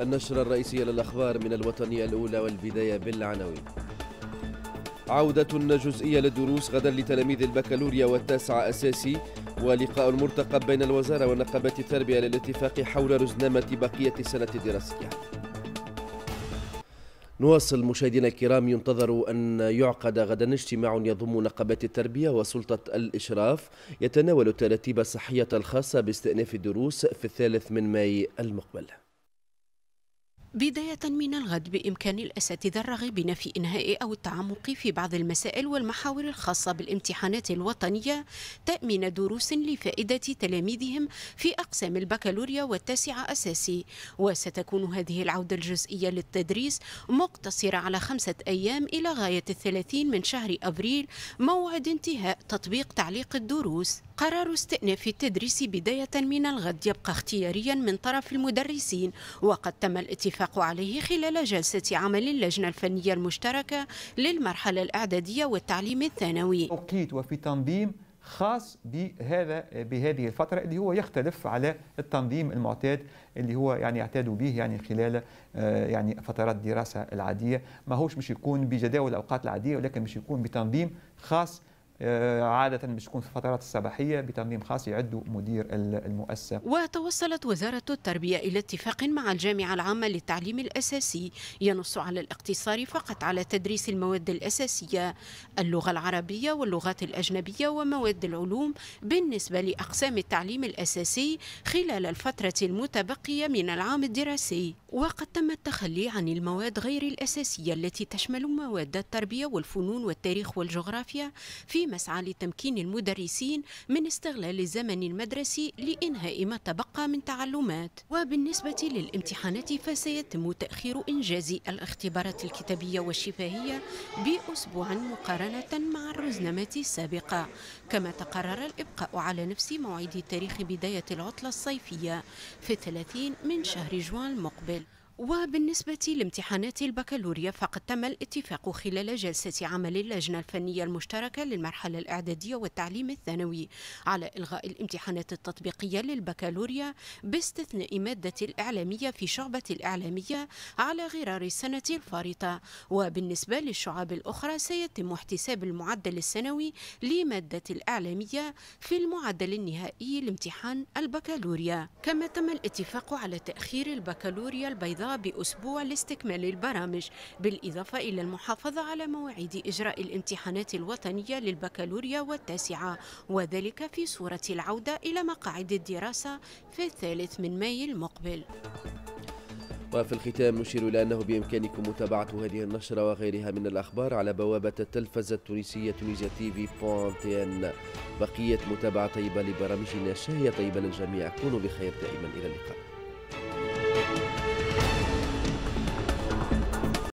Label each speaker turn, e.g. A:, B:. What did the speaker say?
A: النشرة الرئيسية للأخبار من الوطنية الأولى والبداية بالعناوين. عودة جزئية للدروس غدا لتلاميذ البكالوريا والتاسعة أساسي ولقاء مرتقب بين الوزارة ونقابات التربية للاتفاق حول رزنامة بقية السنة الدراسية نواصل مشاهدينا الكرام ينتظر أن يعقد غدا اجتماع يضم نقابات التربية وسلطة الإشراف يتناول التراتيب الصحية الخاصة باستئناف الدروس في الثالث من ماي المقبل.
B: بداية من الغد بإمكان الأساتذة الراغبين في إنهاء أو التعمق في بعض المسائل والمحاور الخاصة بالامتحانات الوطنية تأمين دروس لفائدة تلاميذهم في أقسام البكالوريا والتاسعة أساسي. وستكون هذه العودة الجزئية للتدريس مقتصرة على خمسة أيام إلى غاية الثلاثين من شهر أبريل موعد انتهاء تطبيق تعليق الدروس. قرار استئناف التدريس بداية من الغد يبقى اختياريا من طرف المدرسين وقد تم الاتفاق عليه خلال جلسة عمل اللجنة الفنية المشتركة للمرحلة الإعدادية والتعليم الثانوي.
C: توقيت وفي تنظيم خاص بهذا بهذه الفترة اللي هو يختلف على التنظيم المعتاد اللي هو يعني يعتادوا به يعني خلال آه، يعني فترات الدراسة العادية. ما هوش مش يكون بجداول الأوقات العادية ولكن مش يكون بتنظيم خاص عادة مش تكون في الفترات الصباحية بتنظيم خاص يعد مدير المؤسسة.
B: وتوصلت وزارة التربية إلى اتفاق مع الجامعة العامة للتعليم الأساسي ينص على الاقتصار فقط على تدريس المواد الأساسية اللغة العربية واللغات الأجنبية ومواد العلوم بالنسبة لأقسام التعليم الأساسي خلال الفترة المتبقية من العام الدراسي. وقد تم التخلي عن المواد غير الأساسية التي تشمل مواد التربية والفنون والتاريخ والجغرافيا في مسعى لتمكين المدرسين من استغلال الزمن المدرسي لإنهاء ما تبقى من تعلمات. وبالنسبة للامتحانات فسيتم تأخير إنجاز الاختبارات الكتابية والشفاهية بأسبوع مقارنة مع الرزنامات السابقة. كما تقرر الإبقاء على نفس موعد تاريخ بداية العطلة الصيفية في الثلاثين من شهر جوان المقبل. وبالنسبة لامتحانات البكالوريا فقد تم الاتفاق خلال جلسة عمل اللجنة الفنية المشتركة للمرحلة الإعدادية والتعليم الثانوي على إلغاء الامتحانات التطبيقية للبكالوريا باستثناء مادة الإعلامية في شعبة الإعلامية على غرار السنة الفارطة. وبالنسبة للشعب الأخرى سيتم احتساب المعدل السنوي لمادة الإعلامية في المعدل النهائي لامتحان البكالوريا. كما تم الاتفاق على تأخير البكالوريا البيضاء بأسبوع لاستكمال البرامج بالإضافة إلى المحافظة على مواعيد إجراء الامتحانات الوطنية للبكالوريا والتاسعة وذلك في صورة العودة إلى مقاعد الدراسة في الثالث من ماي المقبل.
A: وفي الختام نشير إلى أنه بإمكانكم متابعة هذه النشرة وغيرها من الأخبار على بوابة التلفزة التونسية Tunisia TV point tn بقية متابعة طيبة لبرامجنا شهية طيبة للجميع. كونوا بخير دائما. إلى اللقاء.